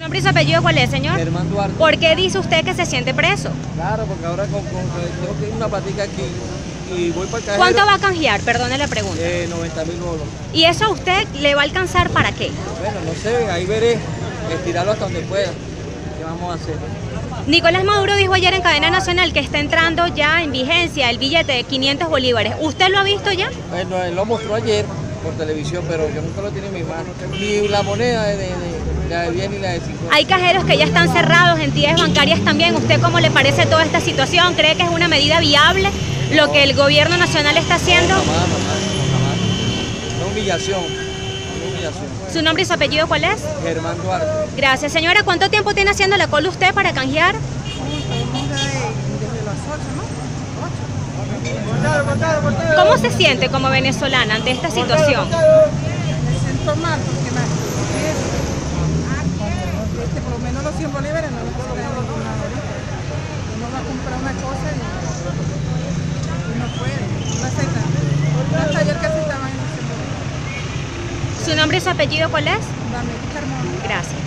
¿Su nombre y su apellido cuál es, señor? Germán Duarte. ¿Por qué dice usted que se siente preso? Claro, porque ahora con, con- tengo que ir una patica aquí y voy para el cajero. ¿Cuánto va a canjear? Perdone la pregunta. Eh, 90 mil bolos. ¿Y eso a usted le va a alcanzar para qué? Bueno, no sé, ahí veré. Estirarlo hasta donde pueda. ¿Qué vamos a hacer? Nicolás Maduro dijo ayer en cadena nacional que está entrando ya en vigencia el billete de 500 bolívares. ¿Usted lo ha visto ya? Bueno, él lo mostró ayer por televisión, pero yo nunca lo tiene en mi mano. Ni la moneda de- la de 10 ni la de 50. Hay cajeros que ya están cerrados, entidades bancarias también. ¿Usted cómo le parece toda esta situación? ¿Cree que es una medida viable lo que el gobierno nacional está haciendo? No, jamás, jamás, jamás. Una humillación. Una humillación. ¿Su nombre y su apellido cuál es? Germán Duarte. Gracias. Señora, ¿cuánto tiempo tiene haciendo la cola usted para canjear? desde las 8, ¿no? ¿Cómo se siente como venezolana ante esta situación? Me siento mal porque Uno va a comprar una cosa y, no puede, no acepta. Hasta ayer que aceptaban esos 100 bolívares. ¿Su nombre y su apellido cuál es? Dame, Carmona. Gracias.